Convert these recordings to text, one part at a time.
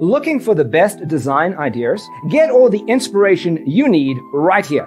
Looking for the best design ideas? Get all the inspiration you need right here.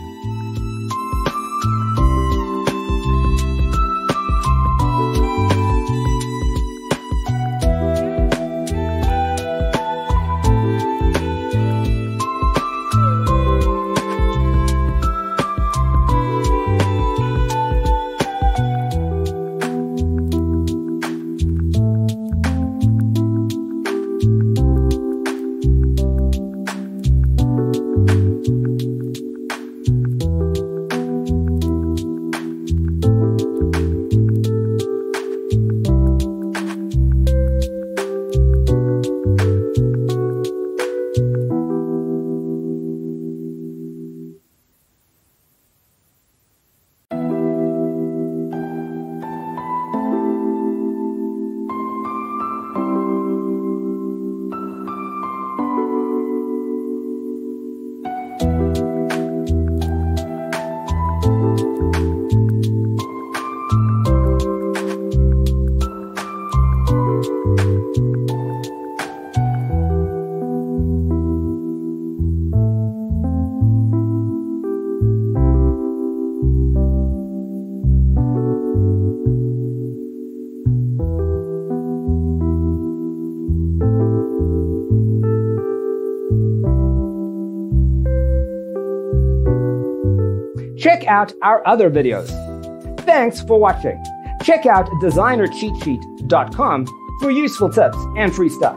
Check out our other videos. Thanks for watching. Check out designercheatsheet.com for useful tips and free stuff.